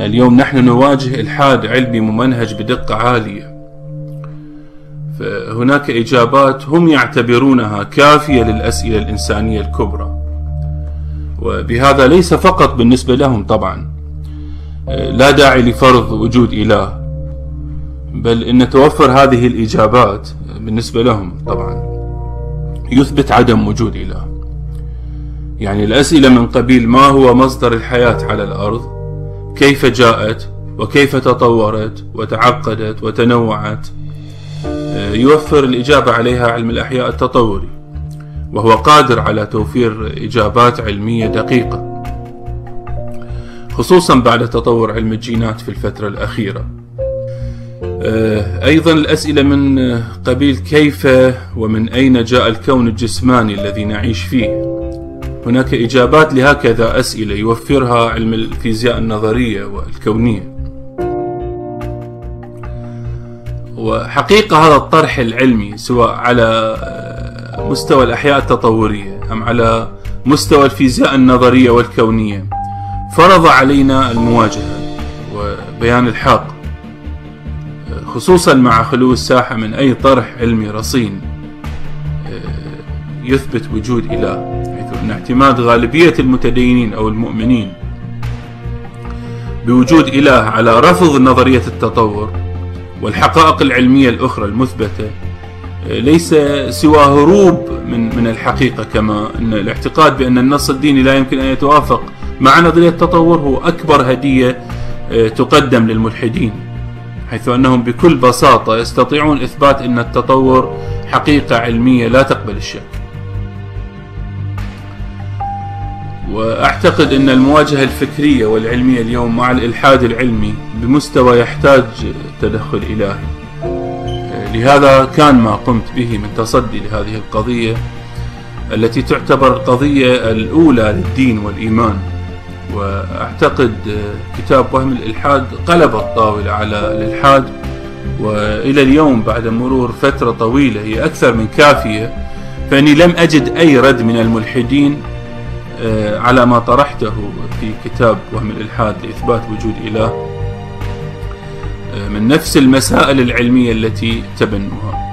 اليوم نحن نواجه إلحاد علمي ممنهج بدقة عالية. فهناك إجابات هم يعتبرونها كافية للأسئلة الإنسانية الكبرى. وبهذا ليس فقط بالنسبة لهم طبعا. لا داعي لفرض وجود إله بل إن توفر هذه الإجابات بالنسبة لهم طبعا يثبت عدم وجود إله. يعني الأسئلة من قبيل ما هو مصدر الحياة على الأرض؟ كيف جاءت وكيف تطورت وتعقدت وتنوعت يوفر الإجابة عليها علم الأحياء التطوري وهو قادر على توفير إجابات علمية دقيقة خصوصا بعد تطور علم الجينات في الفترة الأخيرة. أيضا الأسئلة من قبيل كيف ومن أين جاء الكون الجسماني الذي نعيش فيه. هناك إجابات لهكذا أسئلة يوفرها علم الفيزياء النظرية والكونية. وحقيقة هذا الطرح العلمي سواء على مستوى الأحياء التطورية أم على مستوى الفيزياء النظرية والكونية فرض علينا المواجهة وبيان الحق خصوصا مع خلو الساحة من أي طرح علمي رصين يثبت وجود إله أن اعتماد غالبية المتدينين أو المؤمنين بوجود إله على رفض نظرية التطور والحقائق العلمية الأخرى المثبتة ليس سوى هروب من من الحقيقة كما أن الاعتقاد بأن النص الديني لا يمكن أن يتوافق مع نظرية التطور هو أكبر هدية تقدم للملحدين حيث أنهم بكل بساطة يستطيعون إثبات أن التطور حقيقة علمية لا تقبل الشك. وأعتقد إن المواجهة الفكرية والعلمية اليوم مع الإلحاد العلمي بمستوى يحتاج تدخل إلهي. لهذا كان ما قمت به من تصدي لهذه القضية التي تعتبر القضية الأولى للدين والإيمان. وأعتقد كتاب وهم الإلحاد قلب الطاولة على الإلحاد وإلى اليوم بعد مرور فترة طويلة هي أكثر من كافية فإني لم أجد أي رد من الملحدين على ما طرحته في كتاب وهم الإلحاد لإثبات وجود إله من نفس المسائل العلمية التي تبنوها.